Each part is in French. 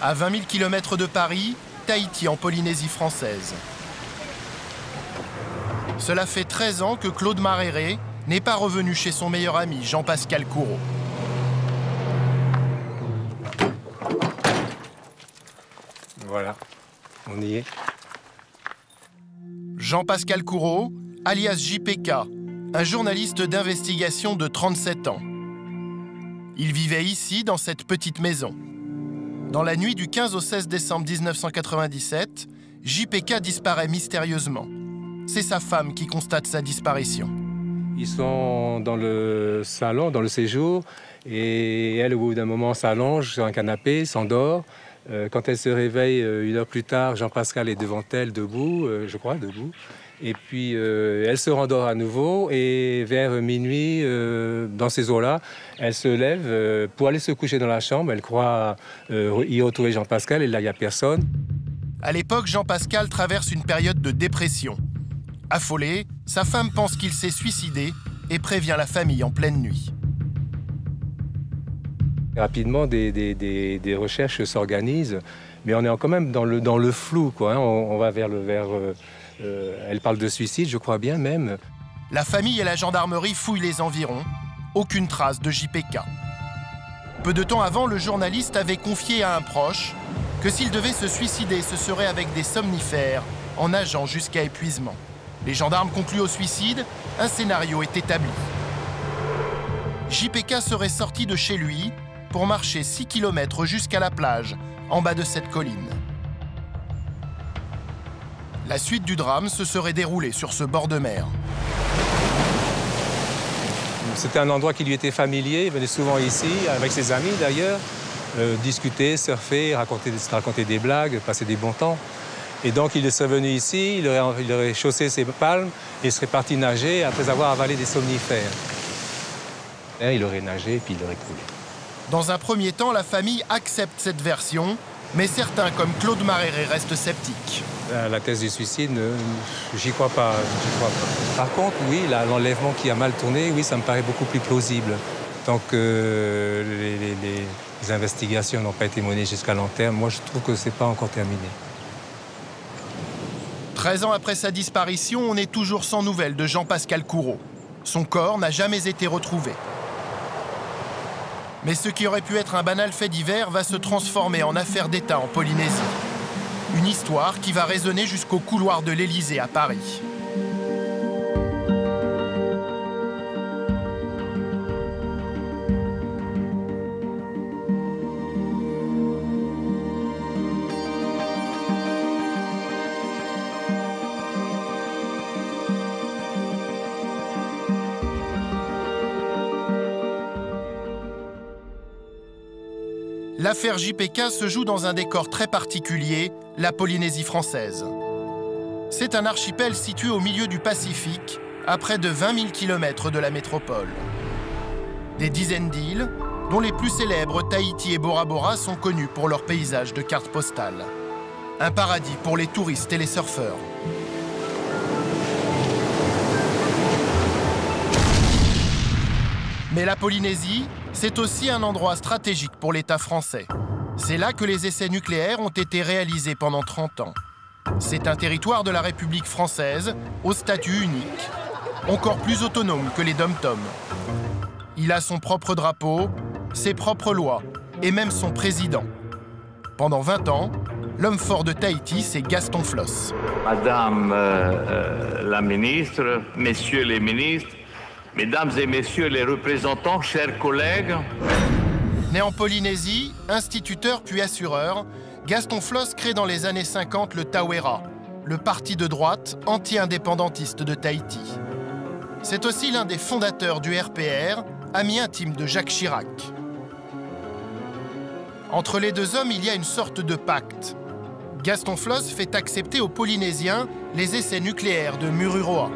À 20 000 km de Paris, Tahiti en Polynésie française. Cela fait 13 ans que Claude Maréré n'est pas revenu chez son meilleur ami Jean-Pascal Courreau. Voilà, on y est. Jean-Pascal Courreau, alias JPK, un journaliste d'investigation de 37 ans. Il vivait ici, dans cette petite maison. Dans la nuit du 15 au 16 décembre 1997, JPK disparaît mystérieusement. C'est sa femme qui constate sa disparition. Ils sont dans le salon, dans le séjour, et elle, au bout d'un moment, s'allonge sur un canapé, s'endort. Euh, quand elle se réveille euh, une heure plus tard, Jean-Pascal est devant elle, debout, euh, je crois, debout. Et puis elle se rendort à nouveau et vers minuit, dans ces eaux-là, elle se lève pour aller se coucher dans la chambre. Elle croit y retrouver Jean-Pascal et là, il n'y a personne. À l'époque, Jean-Pascal traverse une période de dépression. Affolé, sa femme pense qu'il s'est suicidé et prévient la famille en pleine nuit. Rapidement, des, recherches s'organisent, mais on est quand même dans le, dans le flou. Quoi, hein. on, va vers le... Vers, euh, euh, elle parle de suicide, je crois bien même. La famille et la gendarmerie fouillent les environs. Aucune trace de JPK. Peu de temps avant, le journaliste avait confié à un proche que s'il devait se suicider, ce serait avec des somnifères, en nageant jusqu'à épuisement. Les gendarmes concluent au suicide, un scénario est établi. JPK serait sorti de chez lui pour marcher 6 km jusqu'à la plage, en bas de cette colline. La suite du drame se serait déroulée sur ce bord de mer. C'était un endroit qui lui était familier, il venait souvent ici, avec ses amis d'ailleurs, euh, discuter, surfer, raconter, des blagues, passer des bons temps. Et donc, il serait venu ici, il aurait, chaussé ses palmes et serait parti nager après avoir avalé des somnifères. Et il aurait nagé puis il aurait coulé. Dans un premier temps, la famille accepte cette version, mais certains, comme Claude Maréré, restent sceptiques. La, thèse du suicide, j'y crois pas, crois pas. Par contre, oui, l'enlèvement qui a mal tourné, oui, ça me paraît beaucoup plus plausible. Tant que les, les investigations n'ont pas été menées jusqu'à long terme, moi, je trouve que c'est pas encore terminé. 13 ans après sa disparition, on est toujours sans nouvelles de Jean-Pascal Courreau. Son corps n'a jamais été retrouvé. Mais ce qui aurait pu être un banal fait divers va se transformer en affaire d'État en Polynésie. Une histoire qui va résonner jusqu'au couloir de l'Élysée à Paris. L'affaire JPK se joue dans un décor très particulier, la Polynésie française. C'est un archipel situé au milieu du Pacifique, à près de 20 000 km de la métropole. Des dizaines d'îles, dont les plus célèbres Tahiti et Bora Bora sont connues pour leur paysage de cartes postales. Un paradis pour les touristes et les surfeurs. Mais la Polynésie, c'est aussi un endroit stratégique pour l'État français. C'est là que les essais nucléaires ont été réalisés pendant 30 ans. C'est un territoire de la République française au statut unique, encore plus autonome que les dom-toms. Il a son propre drapeau, ses propres lois et même son président. Pendant 20 ans, l'homme fort de Tahiti, c'est Gaston Floss. Madame euh, euh, la ministre, messieurs les ministres, Mesdames et messieurs les représentants, chers collègues. Né en Polynésie, instituteur puis assureur, Gaston Floss crée dans les années 50 le Tawera, le parti de droite anti-indépendantiste de Tahiti. C'est aussi l'un des fondateurs du RPR, ami intime de Jacques Chirac. Entre les deux hommes, il y a une sorte de pacte. Gaston Floss fait accepter aux Polynésiens les essais nucléaires de Mururoa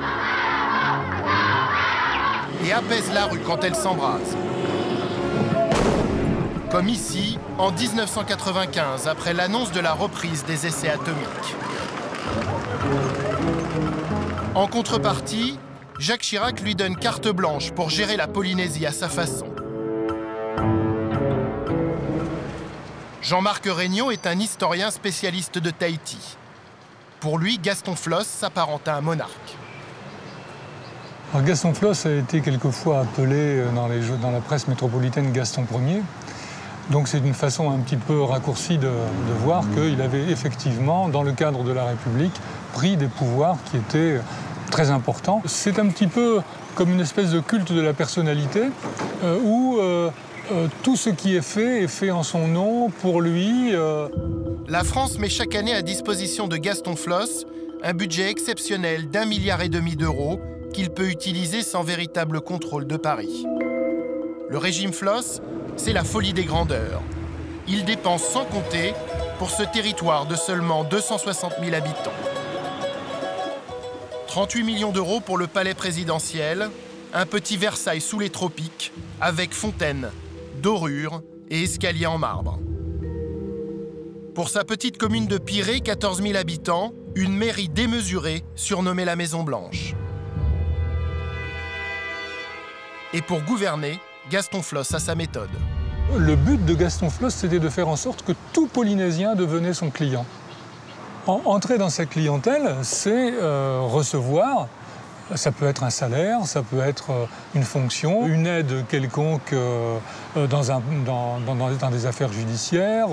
et apaise la rue quand elle s'embrase. Comme ici, en 1995, après l'annonce de la reprise des essais atomiques. En contrepartie, Jacques Chirac lui donne carte blanche pour gérer la Polynésie à sa façon. Jean-Marc Regnault est un historien spécialiste de Tahiti. Pour lui, Gaston Floss s'apparente à un monarque. Gaston Floss a été quelquefois appelé euh, dans, les, dans la presse métropolitaine Gaston Ier. Donc c'est une façon un petit peu raccourcie de, de voir qu'il avait effectivement, dans le cadre de la République, pris des pouvoirs qui étaient très importants. C'est un petit peu comme une espèce de culte de la personnalité euh, où euh, euh, tout ce qui est fait est fait en son nom, pour lui. Euh. La France met chaque année à disposition de Gaston Floss un budget exceptionnel d'un milliard et demi d'euros qu'il peut utiliser sans véritable contrôle de Paris. Le régime Floss, c'est la folie des grandeurs. Il dépense sans compter pour ce territoire de seulement 260 000 habitants. 38 millions d'euros pour le palais présidentiel, un petit Versailles sous les tropiques, avec fontaine, dorure et escalier en marbre. Pour sa petite commune de Pirée, 14 000 habitants, une mairie démesurée surnommée la Maison Blanche. Et pour gouverner, Gaston Floss a sa méthode. Le but de Gaston Floss, c'était de faire en sorte que tout Polynésien devenait son client. entrer dans sa clientèle, c'est euh, recevoir ça peut être un salaire, ça peut être euh, une fonction, une aide quelconque euh, dans, des affaires judiciaires,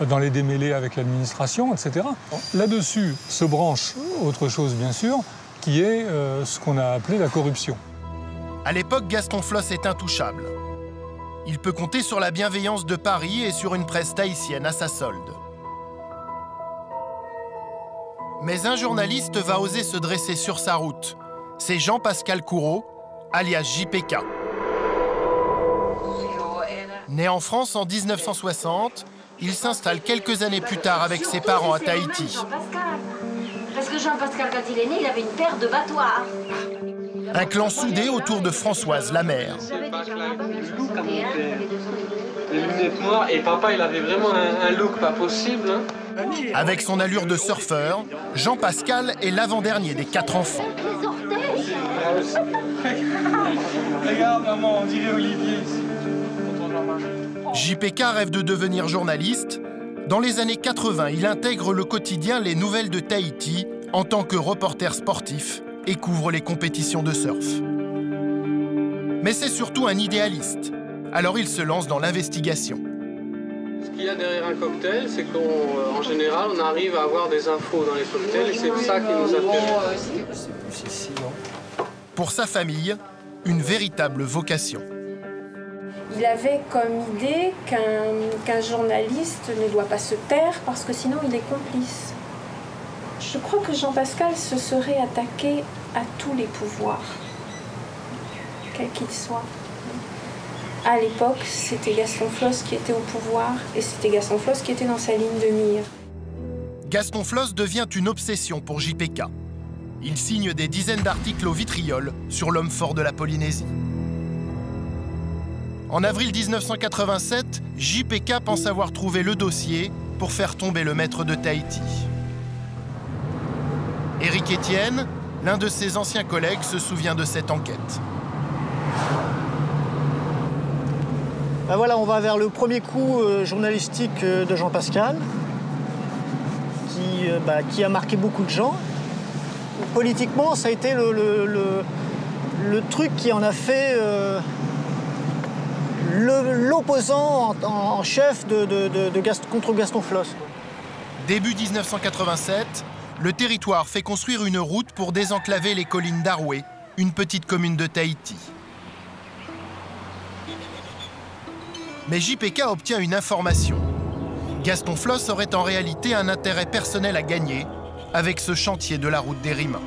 dans les démêlés avec l'administration, etc. Là-dessus se branche autre chose, bien sûr, qui est ce qu'on a appelé la corruption. À l'époque, Gaston Floss est intouchable. Il peut compter sur la bienveillance de Paris et sur une presse tahitienne à sa solde. Mais un journaliste va oser se dresser sur sa route c'est Jean-Pascal Courreau, alias JPK. Né en France en 1960, il s'installe quelques années plus tard avec ses parents à Tahiti. Parce que Jean-Pascal, quand il est né, il avait une paire de battoirs. Un clan soudé autour de Françoise, la mère. Les lunettes noires, et papa, il avait vraiment un, look pas possible. Hein. Avec son allure de surfeur, Jean-Pascal est l'avant-dernier des quatre enfants. Regarde, maman, on dirait Olivier ici. JPK rêve de devenir journaliste. Dans les années 80, il intègre le quotidien Les Nouvelles de Tahiti en tant que reporter sportif et couvre les compétitions de surf. Mais c'est surtout un idéaliste. Alors il se lance dans l'investigation. Ce qu'il y a derrière un cocktail, c'est qu'en euh, général, on arrive à avoir des infos dans les cocktails et c'est ça qui nous intéresse. Pour sa famille, une véritable vocation. Il avait comme idée qu'un journaliste ne doit pas se taire parce que sinon il est complice. Je crois que Jean-Pascal se serait attaqué à tous les pouvoirs, quels qu'ils soient. À l'époque, c'était Gaston Floss qui était au pouvoir et c'était Gaston Floss qui était dans sa ligne de mire. Gaston Floss devient une obsession pour JPK il signe des dizaines d'articles au vitriol sur l'homme fort de la Polynésie. En avril 1987, JPK pense avoir trouvé le dossier pour faire tomber le maître de Tahiti. Éric Etienne, l'un de ses anciens collègues, se souvient de cette enquête. Ben voilà, on va vers le premier coup euh, journalistique euh, de Jean Pascal, qui, euh, bah, qui a marqué beaucoup de gens politiquement, ça a été le, truc qui en a fait l'opposant en, chef de, contre Gaston Floss. Début 1987, le territoire fait construire une route pour désenclaver les collines d'Aroué, une petite commune de Tahiti. Mais JPK obtient une information. Gaston Floss aurait en réalité un intérêt personnel à gagner avec ce chantier de la route des Rimains.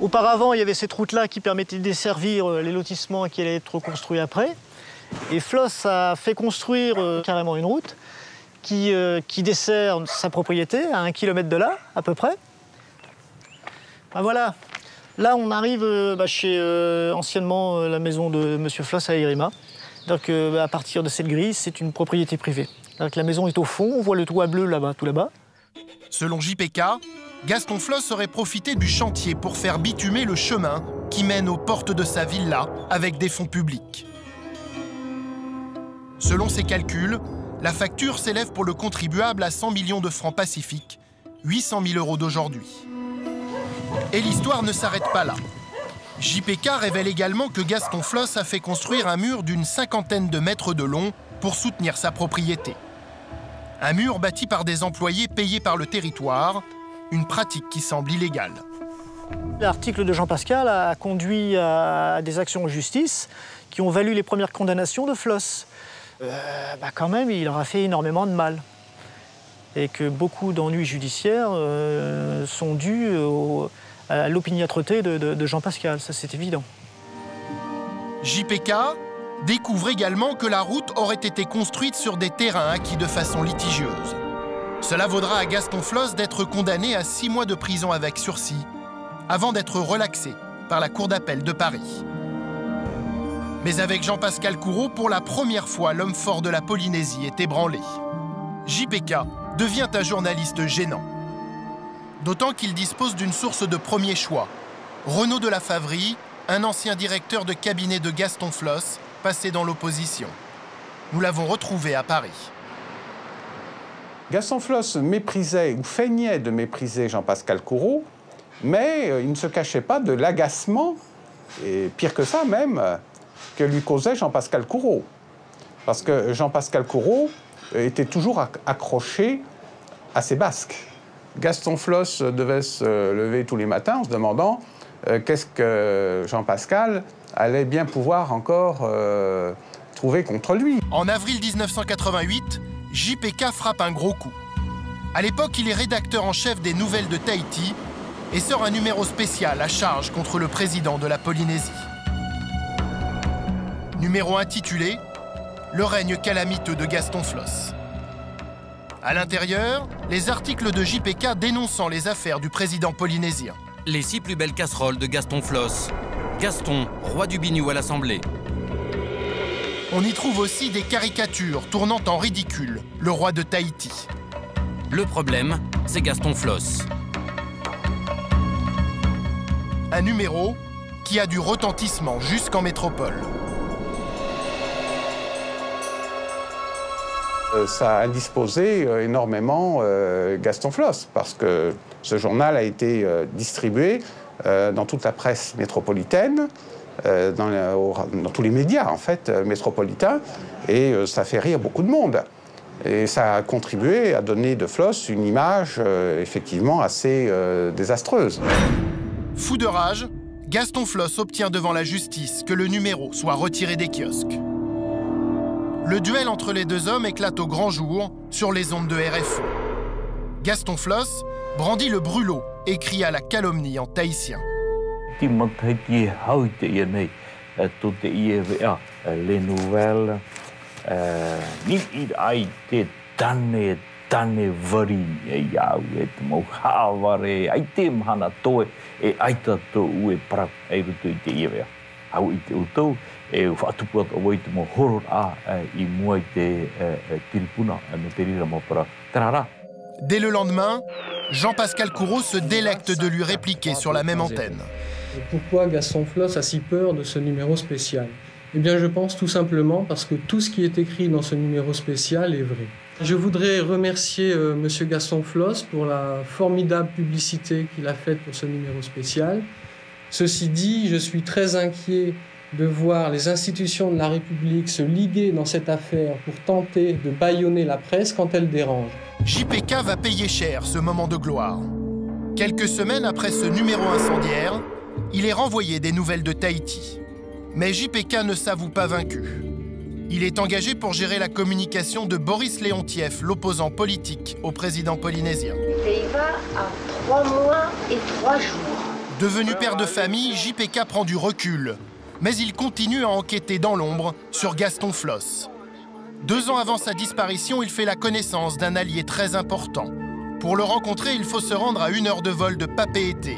Auparavant, il y avait cette route-là qui permettait de desservir euh, les lotissements qui allaient être construits après. Et Floss a fait construire euh, carrément une route qui, euh, qui, dessert sa propriété à un kilomètre de là, à peu près. Ben voilà, là on arrive bah, chez anciennement la maison de M. Floss à Irima. Donc à partir de cette grille, c'est une propriété privée. Donc, la maison est au fond, on voit le toit bleu là-bas, tout là-bas. Selon JPK, Gaston Floss aurait profité du chantier pour faire bitumer le chemin qui mène aux portes de sa villa avec des fonds publics. Selon ses calculs, la facture s'élève pour le contribuable à 100 millions de francs pacifiques, 800 000 euros d'aujourd'hui. Et l'histoire ne s'arrête pas là. JPK révèle également que Gaston Floss a fait construire un mur d'une cinquantaine de mètres de long pour soutenir sa propriété. Un mur bâti par des employés payés par le territoire, une pratique qui semble illégale. L'article de Jean Pascal a conduit à des actions en justice qui ont valu les premières condamnations de Floss. Euh, bah quand même, il leur a fait énormément de mal. Et que beaucoup d'ennuis judiciaires euh, sont dus à l'opiniâtreté de, de Jean Pascal, ça c'est évident. JPK découvre également que la route aurait été construite sur des terrains acquis de façon litigieuse. Cela vaudra à Gaston Floss d'être condamné à six mois de prison avec sursis, avant d'être relaxé par la Cour d'appel de Paris. Mais avec Jean-Pascal Courreau, pour la première fois, l'homme fort de la Polynésie est ébranlé. JPK devient un journaliste gênant. D'autant qu'il dispose d'une source de premier choix. Renaud de la Favrie, un ancien directeur de cabinet de Gaston Floss, passé dans l'opposition. Nous l'avons retrouvé à Paris. Gaston Floss méprisait ou feignait de mépriser Jean-Pascal Courreau, mais euh, il ne se cachait pas de l'agacement, et pire que ça même, que lui causait Jean-Pascal Courreau. Parce que Jean-Pascal Courreau était toujours accroché à ses basques. Gaston Floss devait se lever tous les matins en se demandant euh, qu'est-ce que Jean-Pascal allait bien pouvoir encore euh, trouver contre lui. En avril 1988, JPK frappe un gros coup. À l'époque, il est rédacteur en chef des Nouvelles de Tahiti et sort un numéro spécial à charge contre le président de la Polynésie numéro intitulé Le règne calamiteux de Gaston Floss. À l'intérieur, les articles de JPK dénonçant les affaires du président polynésien. Les six plus belles casseroles de Gaston Floss. Gaston, roi du biniou à l'Assemblée. On y trouve aussi des caricatures tournant en ridicule le roi de Tahiti. Le problème, c'est Gaston Floss. Un numéro qui a du retentissement jusqu'en métropole. Ça a indisposé euh, énormément euh, Gaston Floss, parce que ce journal a été distribué dans toute la presse métropolitaine, dans, tous les médias en fait métropolitains, et ça fait rire beaucoup de monde. Et ça a contribué à donner de Floss une image effectivement assez désastreuse. Fou de rage, Gaston Floss obtient devant la justice que le numéro soit retiré des kiosques. Le duel entre les deux hommes éclate au grand jour sur les ondes de RFO. Gaston Floss brandit le brûlot et crie à la calomnie en tahitien. E mo horor a i mua i te tiripuna me te rira mo para. Tarara. Dès le lendemain, Jean-Pascal Courreau se délecte de lui répliquer sur la même antenne. Pourquoi Gaston Floss a si peur de ce numéro spécial? Eh bien, je pense tout simplement parce que tout ce qui est écrit dans ce numéro spécial est vrai. Je voudrais remercier euh, M. Gaston Floss pour la formidable publicité qu'il a faite pour ce numéro spécial. Ceci dit, je suis très inquiet de voir les institutions de la République se liguer dans cette affaire pour tenter de bâillonner la presse quand elle dérange. JPK va payer cher ce moment de gloire. Quelques semaines après ce numéro incendiaire, il est renvoyé des nouvelles de Tahiti. Mais JPK ne s'avoue pas vaincu. Il est engagé pour gérer la communication de Boris Léontiev, l'opposant politique au président polynésien. Et il va à trois mois et trois jours. Devenu père de famille, JPK prend du recul mais il continue à enquêter dans l'ombre sur Gaston Floss. Deux ans avant sa disparition, il fait la connaissance d'un allié très important. Pour le rencontrer, il faut se rendre à une heure de vol de Papeete,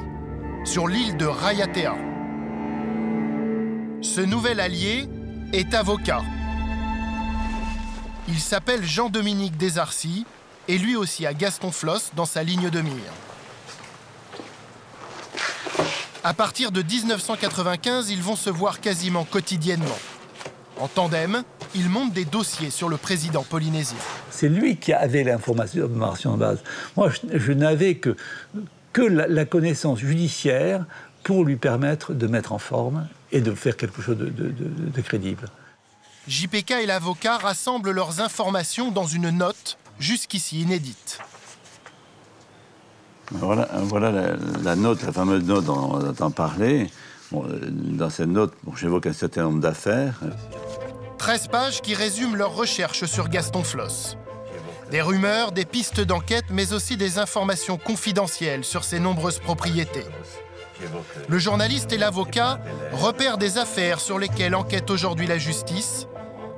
sur l'île de Rayatea. Ce nouvel allié est avocat. Il s'appelle Jean-Dominique Desarcy et lui aussi a Gaston Floss dans sa ligne de mire. À partir de 1995, ils vont se voir quasiment quotidiennement. En tandem, il monte des dossiers sur le président polynésien. C'est lui qui avait l'information de base. Moi, je, n'avais que, que la, connaissance judiciaire pour lui permettre de mettre en forme et de faire quelque chose de, de crédible. JPK et l'avocat rassemblent leurs informations dans une note jusqu'ici inédite. Voilà, la, note, la fameuse note dont on entend parler. dans cette note, j'évoque un certain nombre d'affaires. 13 pages qui résument leurs recherches sur Gaston Floss. Des rumeurs, des pistes d'enquête, mais aussi des informations confidentielles sur ses nombreuses propriétés. Le journaliste et l'avocat repèrent des affaires sur lesquelles enquête aujourd'hui la justice,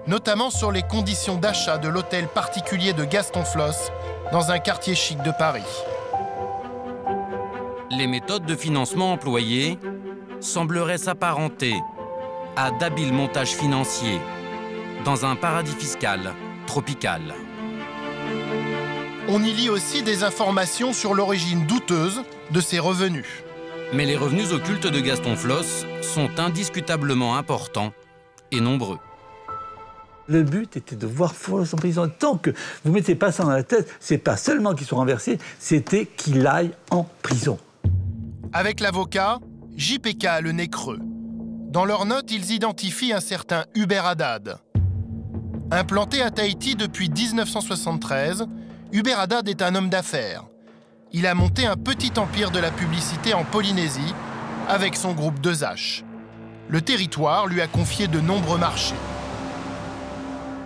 notamment sur les conditions d'achat de l'hôtel particulier de Gaston Floss dans un quartier chic de Paris. Les méthodes de financement employées sembleraient s'apparenter à d'habiles montages financiers dans un paradis fiscal tropical. On y lit aussi des informations sur l'origine douteuse de ses revenus. Mais les revenus occultes de Gaston Floss sont indiscutablement importants et nombreux. Le but était de voir Floss en prison. Tant que vous mettez pas ça dans la tête, c'est pas seulement qu'il soit renversé, c'était qu'il aille en prison. Avec l'avocat, JPK a le nez creux. Dans leurs notes, ils identifient un certain Hubert Haddad. Implanté à Tahiti depuis 1973, Hubert Haddad est un homme d'affaires. Il a monté un petit empire de la publicité en Polynésie avec son groupe 2H. Le territoire lui a confié de nombreux marchés.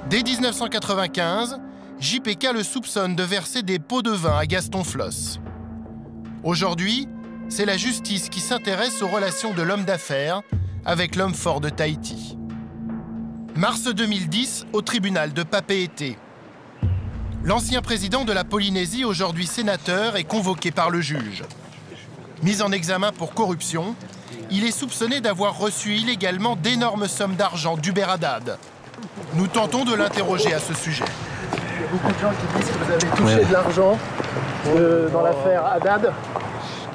Dès 1995, JPK le soupçonne de verser des pots de vin à Gaston Floss. Aujourd'hui, c'est la justice qui s'intéresse aux relations de l'homme d'affaires avec l'homme fort de Tahiti. Mars 2010, au tribunal de Papeete. L'ancien président de la Polynésie, aujourd'hui sénateur, est convoqué par le juge. Mis en examen pour corruption, il est soupçonné d'avoir reçu illégalement d'énormes sommes d'argent d'Uber Haddad. Nous tentons de l'interroger à ce sujet. Il y a beaucoup de gens qui disent que vous avez touché de l'argent euh, dans l'affaire Haddad.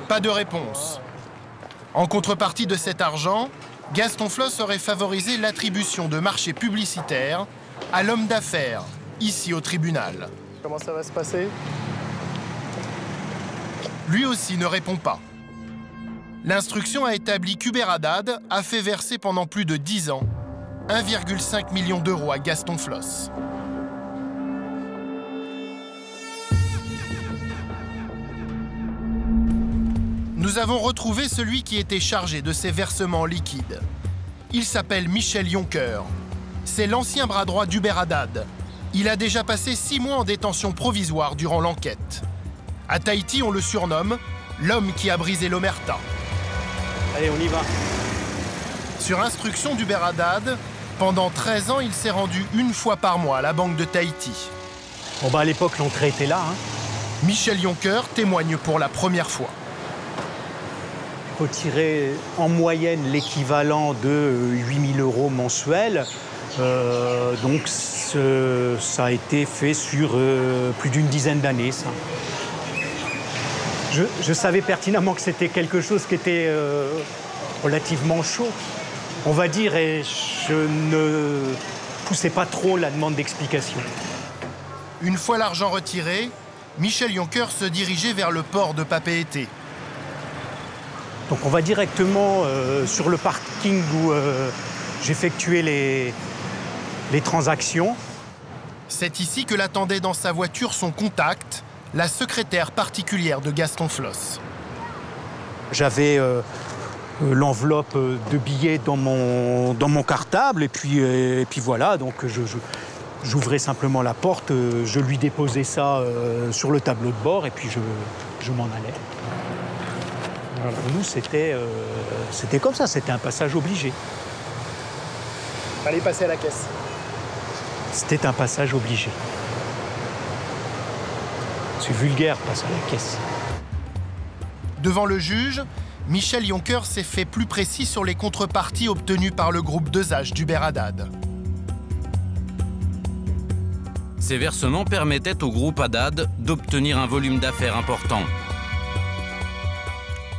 Pas de réponse. En contrepartie de cet argent, Gaston Floss aurait favorisé l'attribution de marchés publicitaires à l'homme d'affaires, ici au tribunal. Comment ça va se passer? Lui aussi ne répond pas. L'instruction a établi qu'Hubert Haddad a fait verser pendant plus de 10 ans 1,5 million d'euros à Gaston Floss. Nous avons retrouvé celui qui était chargé de ces versements liquides. Il s'appelle Michel Jonker. C'est l'ancien bras droit d'Hubert Haddad. Il a déjà passé six mois en détention provisoire durant l'enquête. À Tahiti, on le surnomme l'homme qui a brisé l'Omerta. Allez, on y va. Sur instruction d'Hubert Haddad, pendant 13 ans, il s'est rendu une fois par mois à la banque de Tahiti. Bon bah à l'époque, l'entrée était là. Hein. Michel Jonker témoigne pour la première fois retirer en moyenne l'équivalent de 8000 euros mensuels. Euh, donc ça a été fait sur euh, plus d'une dizaine d'années. Je, savais pertinemment que c'était quelque chose qui était euh, relativement chaud, on va dire, et je ne poussais pas trop la demande d'explication. Une fois l'argent retiré, Michel Jonker se dirigeait vers le port de Papeete. Donc on va directement euh, sur le parking où euh, j'effectuais les, les transactions. C'est ici que l'attendait dans sa voiture son contact, la secrétaire particulière de Gaston Floss. J'avais euh, l'enveloppe de billets dans mon, dans mon cartable et puis, et puis voilà, donc j'ouvrais simplement la porte, je lui déposais ça sur le tableau de bord et puis je, je m'en allais. Pour nous, euh, c'était comme ça, c'était un passage obligé. Fallait passer à la caisse. C'était un passage obligé. C'est vulgaire, passer à la caisse. Devant le juge, Michel Jonker s'est fait plus précis sur les contreparties obtenues par le groupe 2H d'Hubert Haddad. Ces versements permettaient au groupe Haddad d'obtenir un volume d'affaires important.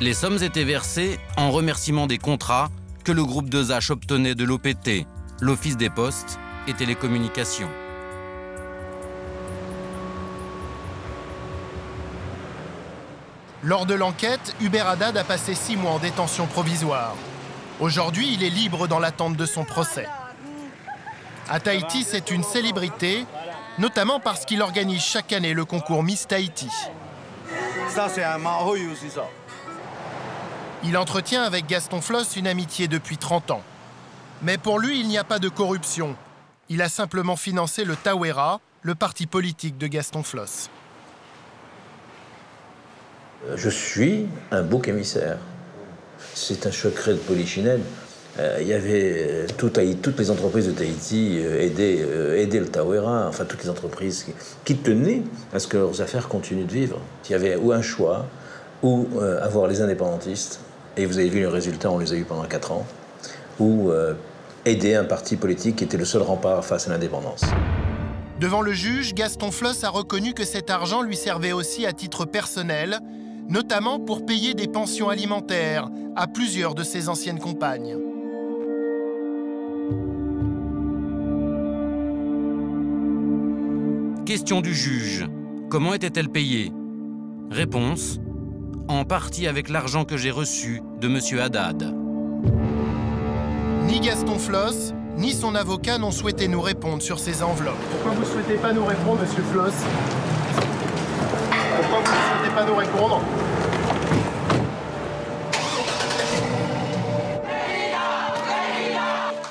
Les sommes étaient versées en remerciement des contrats que le groupe 2H obtenait de l'OPT, l'Office des Postes et télécommunications. Lors de l'enquête, Hubert Haddad a passé six mois en détention provisoire. Aujourd'hui, il est libre dans l'attente de son procès. À Tahiti, c'est une célébrité, notamment parce qu'il organise chaque année le concours Miss Tahiti. Ça, c'est un aussi, ça. Il entretient avec Gaston Floss une amitié depuis 30 ans. Mais pour lui, il n'y a pas de corruption. Il a simplement financé le Tawera, le parti politique de Gaston Floss. Je suis un bouc émissaire. C'est un secret de polichinelle. Euh, il y avait euh, toutes les entreprises de Tahiti euh, euh, le Tawera, enfin toutes les entreprises qui, tenaient à ce que leurs affaires continuent de vivre. Il y avait ou un choix, ou avoir les indépendantistes, et vous avez vu le résultat, on les a eu pendant quatre ans, ou euh, aider un parti politique qui était le seul rempart face à l'indépendance. Devant le juge, Gaston Floss a reconnu que cet argent lui servait aussi à titre personnel, notamment pour payer des pensions alimentaires à plusieurs de ses anciennes compagnes. Question du juge. Comment était-elle payée? Réponse. En partie avec l'argent que j'ai reçu de M. Haddad. Ni Gaston Floss, ni son avocat n'ont souhaité nous répondre sur ces enveloppes. Pourquoi vous ne souhaitez pas nous répondre, monsieur Floss? Pourquoi vous ne souhaitez pas nous répondre?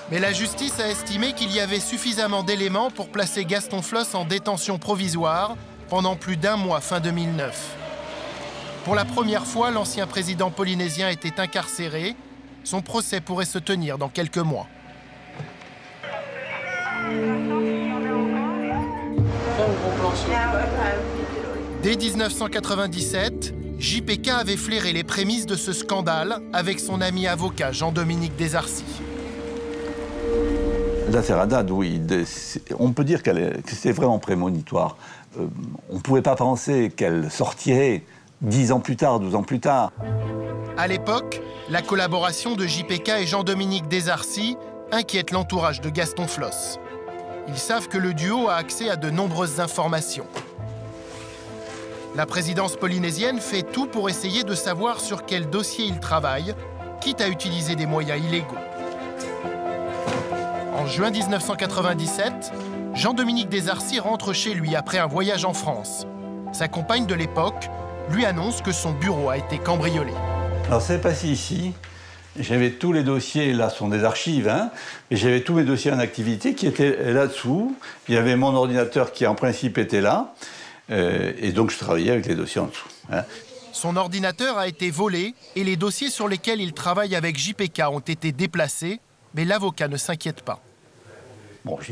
Mais la justice a estimé qu'il y avait suffisamment d'éléments pour placer Gaston Floss en détention provisoire pendant plus d'un mois fin 2009. Pour la première fois, l'ancien président polynésien était incarcéré. Son procès pourrait se tenir dans quelques mois. Dès 1997, JPK avait flairé les prémices de ce scandale avec son ami avocat Jean-Dominique Desarcy. L'affaire Haddad, oui, on peut dire que c'est vraiment prémonitoire. Euh, on ne pouvait pas penser qu'elle sortirait dix ans plus tard, douze ans plus tard. À l'époque, la collaboration de JPK et Jean-Dominique Desarcy inquiète l'entourage de Gaston Floss. Ils savent que le duo a accès à de nombreuses informations. La présidence polynésienne fait tout pour essayer de savoir sur quel dossier il travaille, quitte à utiliser des moyens illégaux. En juin 1997, Jean-Dominique Desarcy rentre chez lui après un voyage en France. Sa compagne de l'époque lui annonce que son bureau a été cambriolé. Alors c'est passé ici. J'avais tous les dossiers, là sont des archives, hein, et j'avais tous mes dossiers en activité qui étaient là-dessous. Il y avait mon ordinateur qui en principe était là, euh, et donc je travaillais avec les dossiers en dessous. hein. Son ordinateur a été volé et les dossiers sur lesquels il travaille avec JPK ont été déplacés, mais l'avocat ne s'inquiète pas.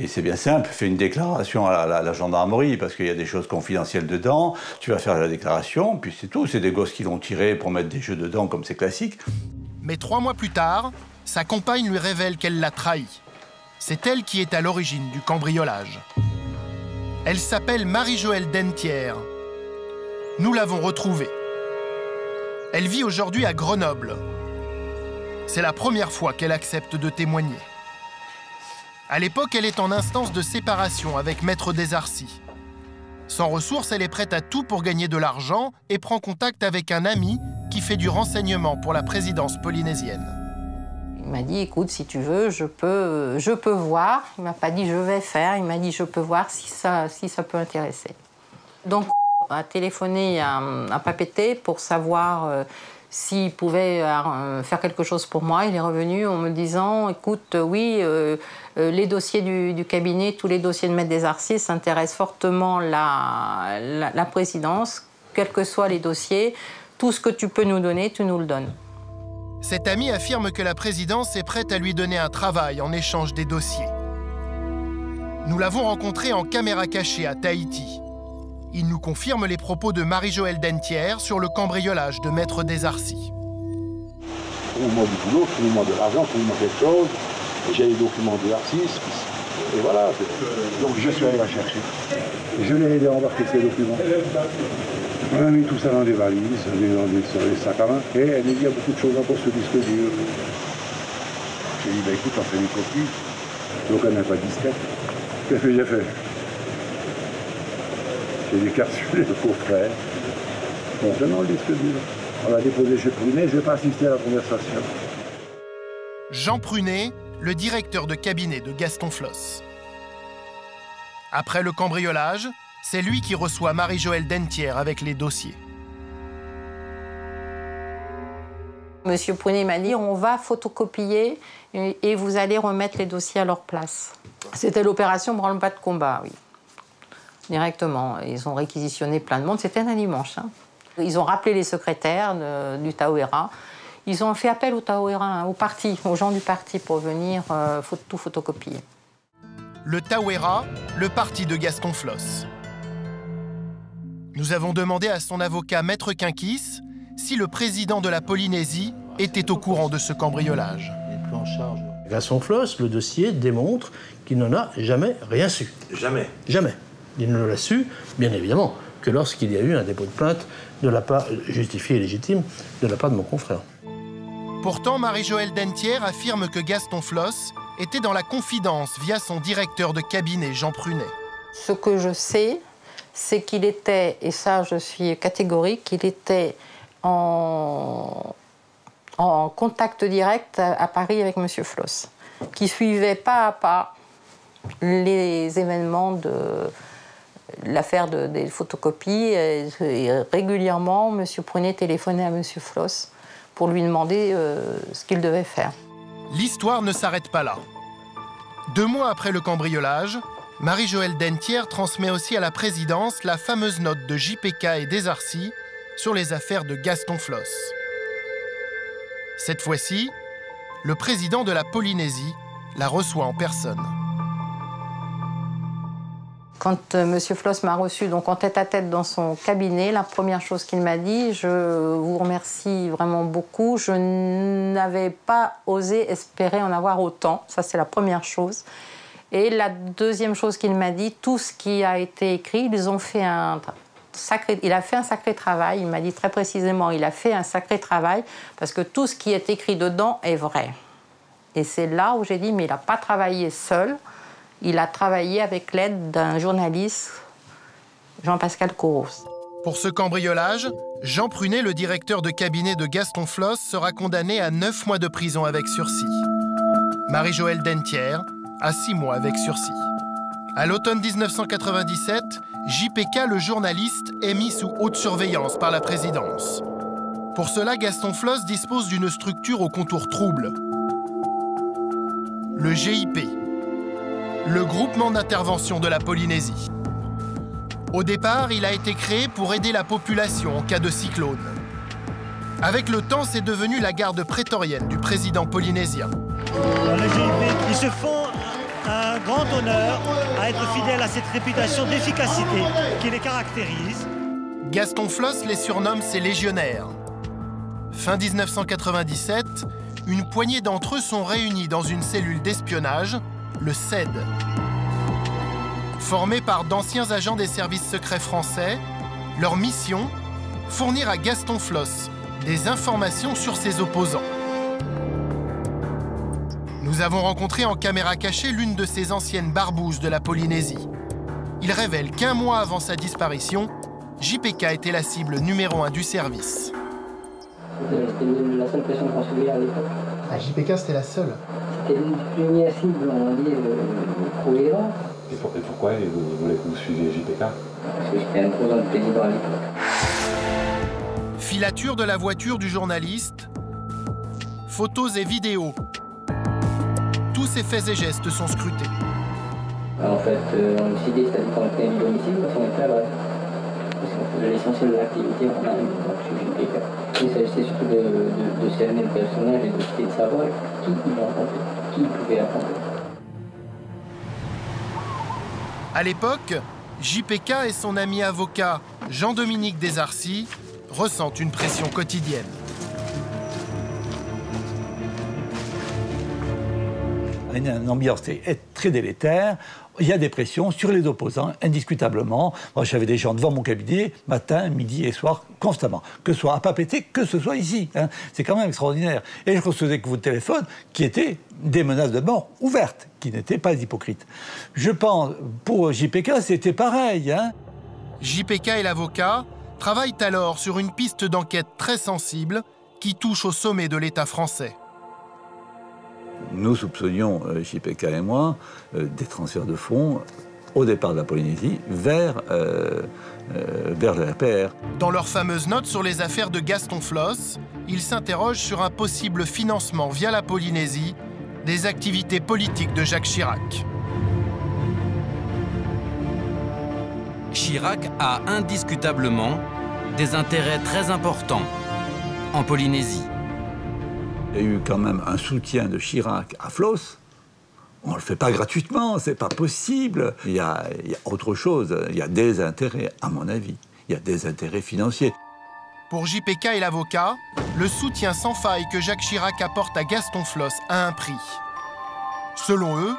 C'est bien simple, fais une déclaration à la, la- la gendarmerie, parce qu'il y a des choses confidentielles dedans, tu vas faire la déclaration, puis c'est tout. C'est des gosses qui l'ont tiré pour mettre des jeux dedans, comme c'est classique. Mais trois mois plus tard, sa compagne lui révèle qu'elle l'a trahi. C'est elle qui est à l'origine du cambriolage. Elle s'appelle Marie-Joëlle Dentière. Nous l'avons retrouvée. Elle vit aujourd'hui à Grenoble. C'est la première fois qu'elle accepte de témoigner. À l'époque, elle est en instance de séparation avec Maître Desarcy. Sans ressources, elle est prête à tout pour gagner de l'argent et prend contact avec un ami qui fait du renseignement pour la présidence polynésienne. Il m'a dit, écoute, si tu veux, je peux, je peux voir. Il m'a pas dit je vais faire, il m'a dit je peux voir si ça, si ça peut intéresser. Donc, a téléphoné à, à Papeete pour savoir euh, s'il pouvait euh, faire quelque chose pour moi. Il est revenu en me disant, écoute, oui, euh, les dossiers du, du cabinet, tous les dossiers de Maître Desarcis s'intéressent fortement la, la, la présidence, quels que soient les dossiers. Tout ce que tu peux nous donner, tu nous le donnes. Cet ami affirme que la présidence est prête à lui donner un travail en échange des dossiers. Nous l'avons rencontré en caméra cachée à Tahiti. Il nous confirme les propos de Marie-Joëlle Dentière sur le cambriolage de Maître Desarcy. Trouvez-moi du boulot, trouvez-moi de l'argent, trouvez-moi quelque chose. J'ai les documents de l'artiste. Et voilà. Donc je suis allé la chercher. Je l'ai aidé à embarquer ces documents. On a mis tout ça dans des valises, dans des, sacs à main. Et elle m'a dit, il y a beaucoup de choses encore sur le disque dur. J'ai dit, bah, écoute, on fait une copie. Donc elle n'a pas de disquette. Qu'est-ce que j'ai fait? J'ai décapsulé le coffret. Maintenant, le disque dur. On l'a déposé chez Prunet, je ne vais pas assister à la conversation. Jean Prunet, le directeur de cabinet de Gaston Floss. Après le cambriolage, c'est lui qui reçoit Marie-Joëlle Dentière avec les dossiers. Monsieur Prunet m'a dit on va photocopier et, vous allez remettre les dossiers à leur place. C'était l'opération branle-pas de combat, oui. Directement. Ils ont réquisitionné plein de monde. C'était un dimanche. hein. Ils ont rappelé les secrétaires du Taouera. Ils ont fait appel au hein, au parti, aux gens du parti pour venir euh, tout photocopier. Le Tawera, le parti de Gaston Floss. Nous avons demandé à son avocat Maître Quinquis si le président de la Polynésie était au courant de ce cambriolage. Gaston Floss, le dossier démontre qu'il n'en a jamais rien su. Jamais. Jamais. Il ne l'a su, bien évidemment, que lorsqu'il y a eu un dépôt de plainte de la part, et légitime de la part de mon confrère. Pourtant, Marie-Joëlle Dentière affirme que Gaston Floss était dans la confidence via son directeur de cabinet, Jean Prunet. Ce que je sais, c'est qu'il était, et ça je suis catégorique, qu'il était en, contact direct à, Paris avec M. Floss, qui suivait pas à pas les événements de l'affaire de- des photocopies. Régulièrement, M. Prunet téléphonait à M. Floss pour lui demander euh, ce qu'il devait faire. L'histoire ne s'arrête pas là. Deux mois après le cambriolage, Marie-Joëlle Dentière transmet aussi à la présidence la fameuse note de JPK et des Arcis sur les affaires de Gaston Floss. Cette fois-ci, le président de la Polynésie la reçoit en personne. Quand euh, M. Floss m'a reçu donc en tête à tête dans son cabinet, la première chose qu'il m'a dit, je vous remercie vraiment beaucoup. Je n'avais pas osé espérer en avoir autant. Ça, c'est la première chose. Et la deuxième chose qu'il m'a dit, tout ce qui a été écrit, ils ont fait un sacré, il a fait un sacré travail. Il m'a dit très précisément, il a fait un sacré travail parce que tout ce qui est écrit dedans est vrai. Et c'est là où j'ai dit, mais il n'a pas travaillé seul. Il a travaillé avec l'aide d'un journaliste, Jean-Pascal Coros. Pour ce cambriolage, Jean Prunet, le directeur de cabinet de Gaston Floss, sera condamné à 9 mois de prison avec sursis. Marie-Joëlle Dentière à 6 mois avec sursis. À l'automne 1997, JPK, le journaliste, est mis sous haute surveillance par la présidence. Pour cela, Gaston Floss dispose d'une structure au contour trouble. Le GIP, le groupement d'intervention de la Polynésie. Au départ, il a été créé pour aider la population en cas de cyclone. Avec le temps, c'est devenu la garde prétorienne du président polynésien. Ils se font un grand honneur à être fidèles à cette réputation d'efficacité qui les caractérise. Gaston Floss les surnomme ses légionnaires. Fin 1997, une poignée d'entre eux sont réunis dans une cellule d'espionnage, le CED. Formés par d'anciens agents des services secrets français, leur mission fournir à Gaston Floss des informations sur ses opposants. Nous avons rencontré en caméra cachée l'une de ces anciennes barbouzes de la Polynésie. Il révèle qu'un mois avant sa disparition, JPK était la cible numéro un du service. C'était la seule pression qu'on subit à l'époque? Ah, JPK, c'était la seule. C'était une première cible, on dit, euh, cohérent. Et, pour- et pourquoi vous voulez que vous suiviez JPK Parce que j'étais un opposant du président à l'époque. Filature de la voiture du journaliste, photos et vidéos. Tous ces faits et gestes sont scrutés. En fait, euh, on décidait, c'est-à-dire qu'on était du domicile parce qu'on était là-bas. Parce qu'on faisait l'essentiel de l'activité qu'on a donc, chez JPK. Il s'agissait surtout de, de, de cerner le personnage et d'essayer de savoir qui il rencontrait, qui. À l'époque, JPK et son ami avocat Jean-Dominique Desarcis ressentent une pression quotidienne. une ambiance très délétère. Il y a des pressions sur les opposants, indiscutablement. Moi, j'avais des gens devant mon cabinet, matin, midi et soir, constamment. Que ce soit à Papété, que ce soit ici. Hein. C'est quand même extraordinaire. Et je recevais que vos téléphones qui étaient des menaces de mort ouvertes, qui n'étaient pas hypocrites. Je pense, pour JPK, c'était pareil. Hein. JPK et l'avocat travaillent alors sur une piste d'enquête très sensible qui touche au sommet de l'État français nous soupçonnions, euh, JPK et moi, euh, des transferts de fonds au départ de la Polynésie vers, euh, vers le RPR. Dans leurs fameuses notes sur les affaires de Gaston Floss, ils s'interrogent sur un possible financement via la Polynésie des activités politiques de Jacques Chirac. Chirac a indiscutablement des intérêts très importants en Polynésie. Il y a eu quand même un soutien de Chirac à Floss. On ne le fait pas gratuitement, c'est pas possible. Il y, a, autre chose, il y a des intérêts, à mon avis. Il y a des intérêts financiers. Pour JPK et l'avocat, le soutien sans faille que Jacques Chirac apporte à Gaston Floss a un prix. Selon eux,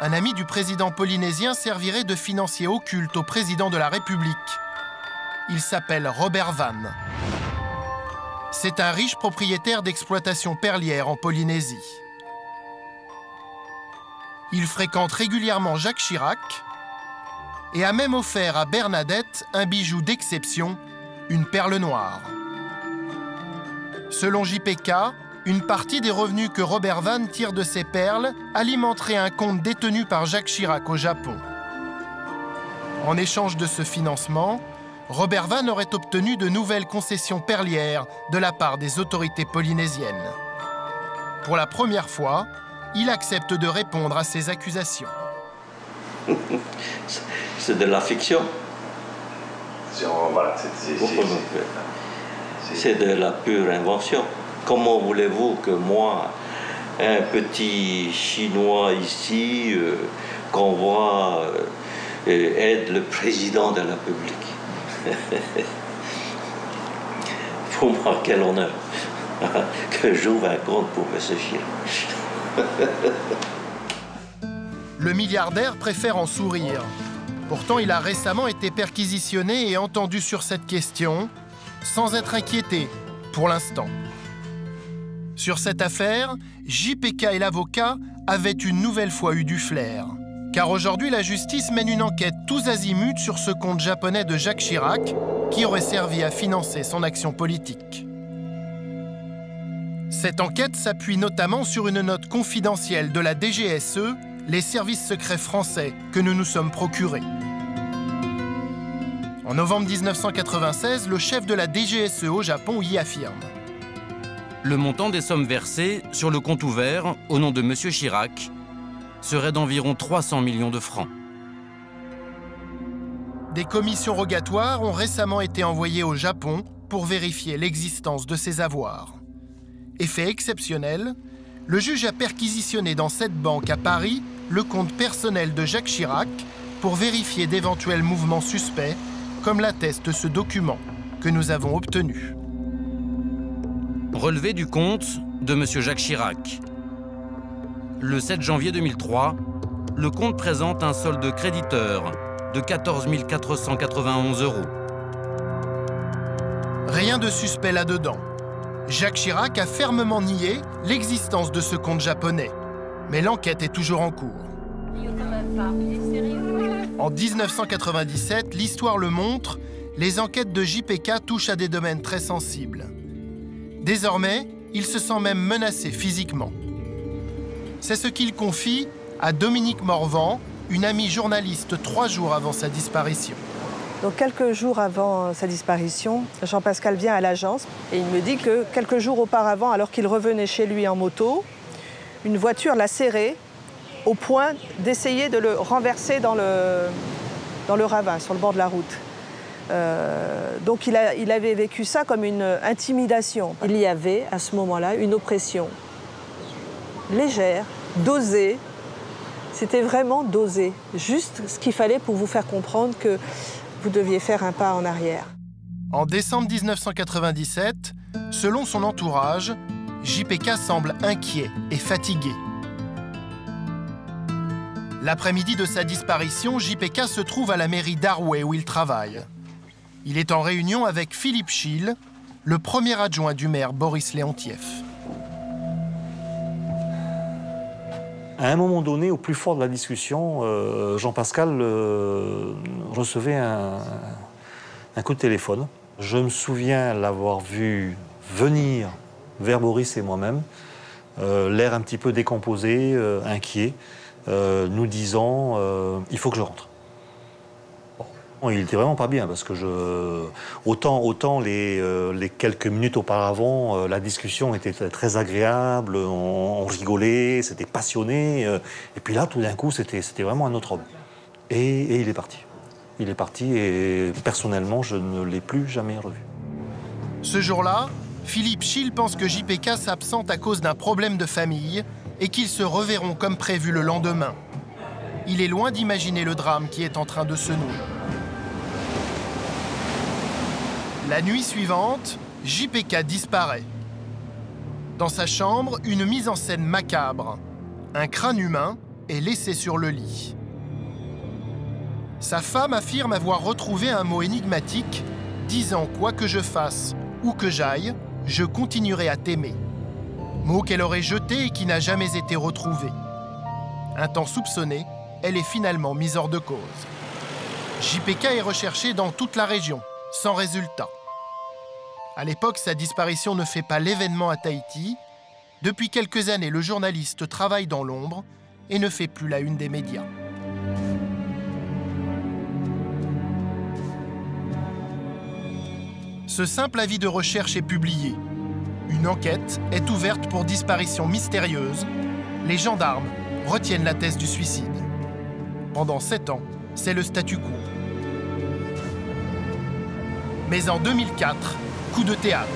un ami du président polynésien servirait de financier occulte au président de la République. Il s'appelle Robert Van. C'est un riche propriétaire d'exploitation perlière en Polynésie. Il fréquente régulièrement Jacques Chirac et a même offert à Bernadette un bijou d'exception, une perle noire. Selon JPK, une partie des revenus que Robert Van tire de ces perles alimenterait un compte détenu par Jacques Chirac au Japon. En échange de ce financement, Robert Van aurait obtenu de nouvelles concessions perlières de la part des autorités polynésiennes. Pour la première fois, il accepte de répondre à ces accusations. C'est de la fiction. C'est de la pure invention. Comment voulez-vous que moi, un petit Chinois ici, euh, qu'on voit, euh, aide le président de la République? Pour moi, quel honneur que j'ouvre un compte pour M. Le milliardaire préfère en sourire. Pourtant, il a récemment été perquisitionné et entendu sur cette question, sans être inquiété, pour l'instant. Sur cette affaire, JPK et l'avocat avaient une nouvelle fois eu du flair. Car aujourd'hui, la justice mène une enquête tous azimuts sur ce compte japonais de Jacques Chirac qui aurait servi à financer son action politique. Cette enquête s'appuie notamment sur une note confidentielle de la DGSE, les services secrets français, que nous nous sommes procurés. En novembre 1996, le chef de la DGSE au Japon y affirme. Le montant des sommes versées sur le compte ouvert au nom de M. Chirac serait d'environ 300 millions de francs. Des commissions rogatoires ont récemment été envoyées au Japon pour vérifier l'existence de ces avoirs. Effet exceptionnel, le juge a perquisitionné dans cette banque à Paris le compte personnel de Jacques Chirac pour vérifier d'éventuels mouvements suspects, comme l'atteste ce document que nous avons obtenu. Relevé du compte de M. Jacques Chirac, le 7 janvier 2003, le compte présente un solde créditeur de 14 491 euros. Rien de suspect là-dedans. Jacques Chirac a fermement nié l'existence de ce compte japonais. Mais l'enquête est toujours en cours. En 1997, l'histoire le montre, les enquêtes de JPK touchent à des domaines très sensibles. Désormais, il se sent même menacé physiquement. C'est ce qu'il confie à Dominique Morvan, une amie journaliste trois jours avant sa disparition. Donc quelques jours avant sa disparition, Jean-Pascal vient à l'agence et il me dit que quelques jours auparavant, alors qu'il revenait chez lui en moto, une voiture l'a serré au point d'essayer de le renverser dans le, dans le ravin, sur le bord de la route. Euh, donc il, a, il avait vécu ça comme une intimidation. Il y avait à ce moment-là une oppression légère, dosée. C'était vraiment dosé, juste ce qu'il fallait pour vous faire comprendre que vous deviez faire un pas en arrière. En décembre 1997, selon son entourage, JPK semble inquiet et fatigué. L'après-midi de sa disparition, JPK se trouve à la mairie d'Arway où il travaille. Il est en réunion avec Philippe Schill, le premier adjoint du maire Boris Léontiev. À un moment donné, au plus fort de la discussion, euh, Jean-Pascal euh, recevait un, coup de téléphone. Je me souviens l'avoir vu venir vers Boris et moi-même, euh, l'air un petit peu décomposé, inquiet, nous disant il faut que je rentre. Il était vraiment pas bien parce que je autant euh, les quelques minutes auparavant euh, la discussion était très- agréable, on, rigolait, c'était passionné euh, et puis là tout d'un coup c'était c'était vraiment un autre homme et, et il est parti. Il est parti et personnellement je ne l'ai plus jamais revu. Ce jour-là, Philippe Schill pense que JPK s'absente à cause d'un problème de famille et qu'ils se reverront comme prévu le lendemain. Il est loin d'imaginer le drame qui est en train de se nouer. La nuit suivante, JPK disparaît. Dans sa chambre, une mise en scène macabre. Un crâne humain est laissé sur le lit. Sa femme affirme avoir retrouvé un mot énigmatique disant quoi que je fasse, où que j'aille, je continuerai à t'aimer. Mot qu'elle aurait jeté et qui n'a jamais été retrouvé. Un temps soupçonnée, elle est finalement mise hors de cause. JPK est recherché dans toute la région, sans résultat. À l'époque, sa disparition ne fait pas l'événement à Tahiti. Depuis quelques années, le journaliste travaille dans l'ombre et ne fait plus la une des médias. Ce simple avis de recherche est publié. Une enquête est ouverte pour disparition mystérieuse. Les gendarmes retiennent la thèse du suicide. Pendant sept ans, c'est le statu quo. Mais en 2004, coup de théâtre.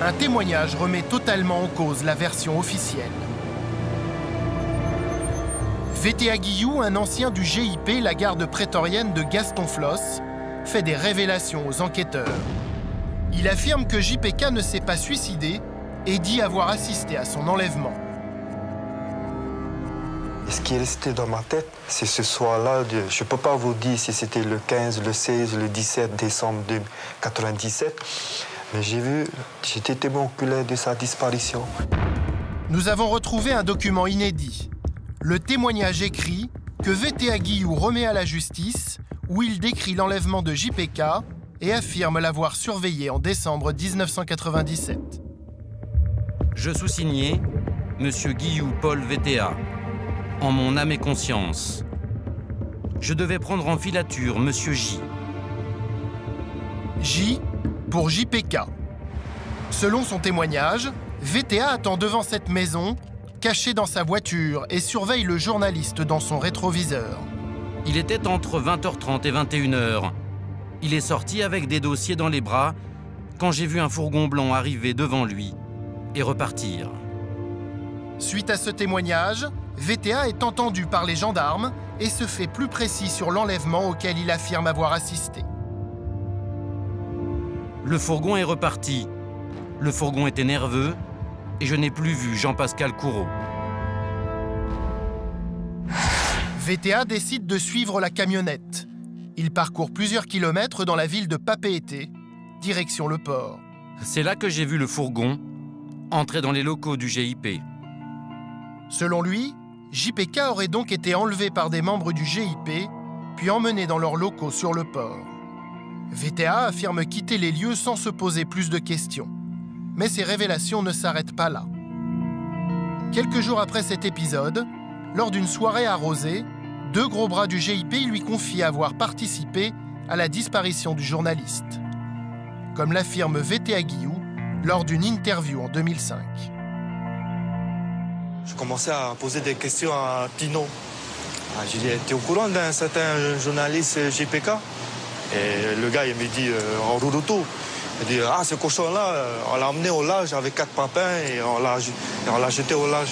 Un témoignage remet totalement en cause la version officielle. VTA Guillou, un ancien du GIP, la garde prétorienne de Gaston Floss, fait des révélations aux enquêteurs. Il affirme que JPK ne s'est pas suicidé et dit avoir assisté à son enlèvement. Ce qui est resté dans ma tête, c'est ce soir-là. Je ne peux pas vous dire si c'était le 15, le 16, le 17 décembre 1997, mais j'ai vu, j'étais témoin oculaire de sa disparition. Nous avons retrouvé un document inédit. Le témoignage écrit que VTA Guillou remet à la justice, où il décrit l'enlèvement de JPK et affirme l'avoir surveillé en décembre 1997. Je sous-signais Monsieur Guillou Paul VTA. En mon âme et conscience. Je devais prendre en filature Monsieur J. J pour JPK. Selon son témoignage, VTA attend devant cette maison, caché dans sa voiture, et surveille le journaliste dans son rétroviseur. Il était entre 20h30 et 21h. Il est sorti avec des dossiers dans les bras quand j'ai vu un fourgon blanc arriver devant lui et repartir. Suite à ce témoignage, VTA est entendu par les gendarmes et se fait plus précis sur l'enlèvement auquel il affirme avoir assisté. Le fourgon est reparti. Le fourgon était nerveux et je n'ai plus vu Jean-Pascal Courreau. VTA décide de suivre la camionnette. Il parcourt plusieurs kilomètres dans la ville de Papeete, direction le port. C'est là que j'ai vu le fourgon entrer dans les locaux du GIP. Selon lui, JPK aurait donc été enlevé par des membres du GIP, puis emmené dans leurs locaux sur le port. VTA affirme quitter les lieux sans se poser plus de questions. Mais ces révélations ne s'arrêtent pas là. Quelques jours après cet épisode, lors d'une soirée arrosée, deux gros bras du GIP lui confient avoir participé à la disparition du journaliste. Comme l'affirme VTA Guillou lors d'une interview en 2005. Je commençais à poser des questions à Tino. Ah, dit, t'es au courant d'un certain journaliste GPK Et le gars, il me dit, euh, en rouloutou. Il dit, ah, ce cochon-là, on l'a emmené au large avec quatre papins et on l'a jeté au large.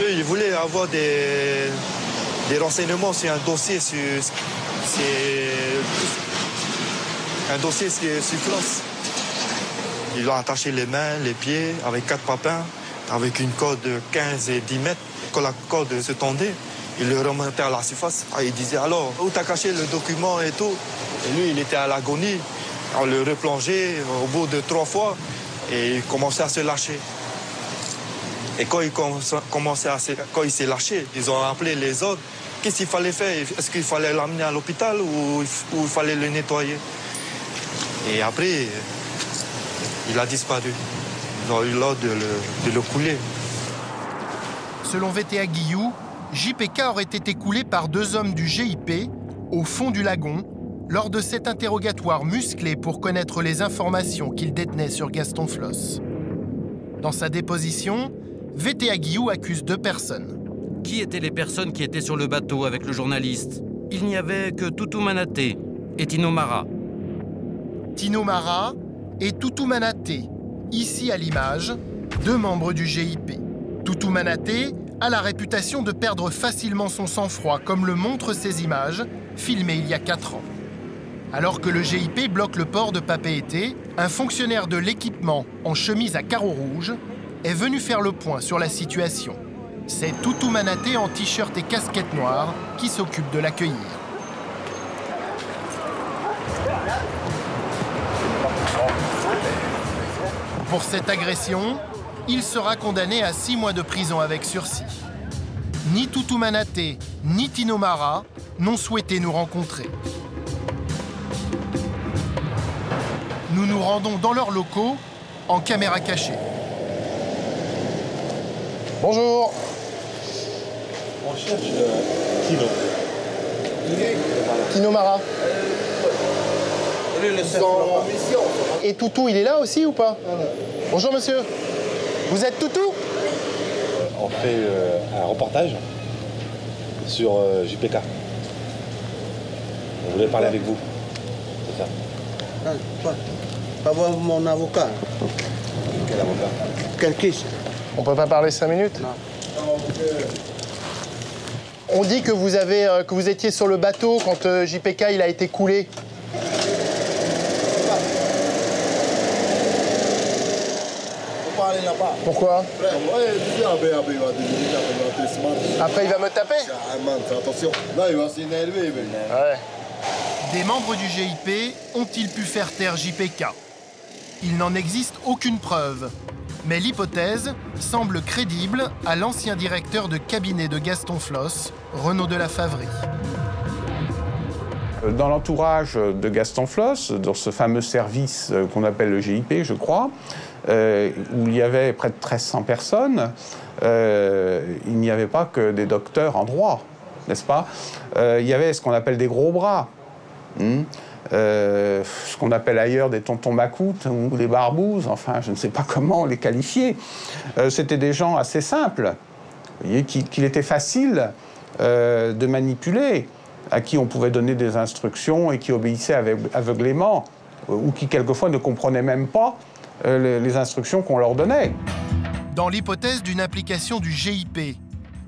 Eux, ils voulaient avoir des, des renseignements sur un dossier sur, sur- un dossier sur, sur. Ils ont attaché les mains, les pieds avec quatre papins, avec une corde de 15 et 10 mètres. Quand la corde se tendait, il le remontait à la surface. Il disait alors, où t'as caché le document et tout? Et lui, il était à l'agonie. On le replongeait au bout de trois fois et il commençait à se lâcher. Et quand il, commençait à se, quand il s'est lâché, ils ont appelé les autres. Qu'est-ce qu'il fallait faire? Est-ce qu'il fallait l'amener à l'hôpital ou, il fallait le nettoyer? Et après, il a disparu. Ils ont eu l'ordre de le, de le couler. Selon VTA Guillou, JPK aurait été coulé par deux hommes du GIP au fond du lagon lors de cet interrogatoire musclé pour connaître les informations qu'il détenait sur Gaston Floss. Dans sa déposition, VTA Guillou accuse deux personnes. Qui étaient les personnes qui étaient sur le bateau avec le journaliste? Il n'y avait que Toutou Manaté et Tino Mara. Tino Mara et Toutou Manaté, ici à l'image, deux membres du GIP. Toutou Manaté a la réputation de perdre facilement son sang-froid, comme le montrent ces images, filmées il y a 4 ans. Alors que le GIP bloque le port de Papeete, un fonctionnaire de l'équipement en chemise à carreaux rouges est venu faire le point sur la situation. C'est Toutou Manaté en t-shirt et casquette noire qui s'occupe de l'accueillir. Pour cette agression, il sera condamné à six mois de prison avec sursis. Ni Toutou Manaté, ni Tino Mara n'ont souhaité nous rencontrer. Nous nous rendons dans leurs locaux en caméra cachée. Bonjour. On cherche euh, Tino. Tino Mara. Il est le chef Et Toutou, il est là aussi ou pas? Bonjour monsieur. Vous êtes Toutou On fait euh, un reportage sur euh, JPK. On voulait parler avec vous. C'est ça. Non, pas, pas voir mon avocat. Quel avocat? Quel kiss On peut pas parler cinq minutes? Non. On dit que vous, avez, euh, que vous étiez sur le bateau quand euh, JPK il a été coulé. Faut parler là-bas. Pourquoi Après, Après, il va me taper Attention. Là, il va s'énerver. Ouais. Des membres du GIP ont-ils pu faire taire JPK Il n'en existe aucune preuve. Mais l'hypothèse semble crédible à l'ancien directeur de cabinet de Gaston Floss, Renaud de la Favrie. Dans l'entourage de Gaston Floss, dans ce fameux service euh, qu'on appelle le GIP, je crois, euh, où il y avait près de 1300 personnes, euh, il n'y avait pas que des docteurs en droit, n'est-ce pas? Euh, Il y avait ce qu'on appelle des gros bras, hmm ce qu'on appelle ailleurs des tontons macoutes ou des barbouzes, enfin je ne sais pas comment les qualifier. C'était des gens assez simples, qu'il était facile de manipuler, à qui on pouvait donner des instructions et qui obéissaient aveu- aveuglément, ou qui quelquefois ne comprenaient même pas les, les instructions qu'on leur donnait. Dans l'hypothèse d'une implication du GIP,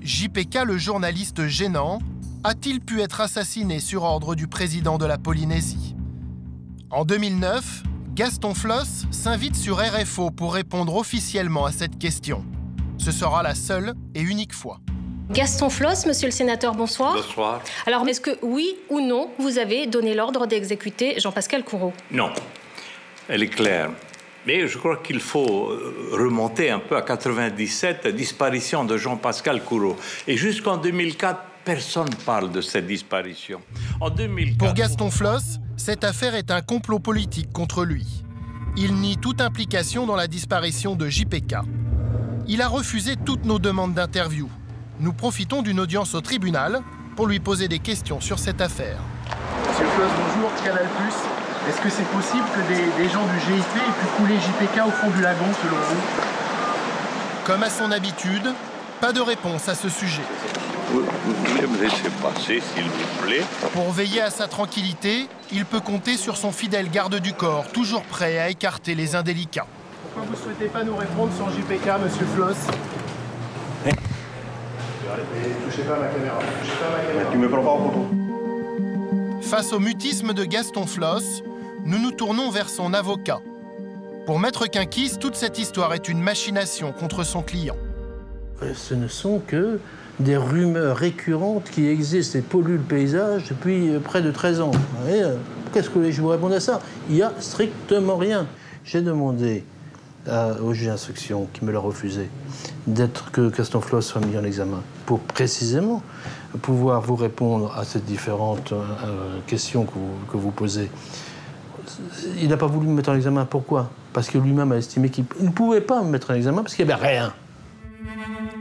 JPK, le journaliste gênant, a-t-il pu être assassiné sur ordre du président de la Polynésie? En 2009, Gaston Floss s'invite sur RFO pour répondre officiellement à cette question. Ce sera la seule et unique fois. Gaston Floss, monsieur le sénateur, bonsoir. Bonsoir. Alors, est-ce que oui ou non, vous avez donné l'ordre d'exécuter Jean-Pascal Courreau Non, elle est claire. Mais je crois qu'il faut euh, remonter un peu à 97, la disparition de Jean-Pascal Courreau. Et jusqu'en 2004, personne parle de cette disparition. En 2004, Pour Gaston Floss, cette affaire est un complot politique contre lui. Il nie toute implication dans la disparition de JPK. Il a refusé toutes nos demandes d'interview. Nous profitons d'une audience au tribunal pour lui poser des questions sur cette affaire. Monsieur Floss, bonjour, Canal+. Est-ce que c'est possible que des, des gens du GIP aient pu couler JPK au fond du lagon, selon vous? Comme à son habitude, pas de réponse à ce sujet. vous, voulez me laisser passer, s'il vous plaît Pour veiller à sa tranquillité, il peut compter sur son fidèle garde du corps, toujours prêt à écarter les indélicats. Pourquoi vous ne souhaitez pas nous répondre sur JPK, monsieur Floss? Touchez pas ma caméra. Touchez pas ma caméra. Tu me prends pas en photo. Face au mutisme de Gaston Floss, nous nous tournons vers son avocat. Pour Maître Quinquis, toute cette histoire est une machination contre son client. Euh, Ce ne sont que des rumeurs récurrentes qui existent et polluent le paysage depuis euh, près de 13 ans. Euh, qu'est-ce que je vous réponds à ça? Il n'y a strictement rien. J'ai demandé au juge d'instruction, qui me l'a refusé, d'être que Gaston Floss soit mis en examen pour précisément pouvoir vous répondre à ces différentes questions que vous posez. Il n'a pas voulu me mettre en examen. Pourquoi? Parce que lui-même a estimé qu'il ne pouvait pas me mettre en examen parce qu'il n'y avait rien.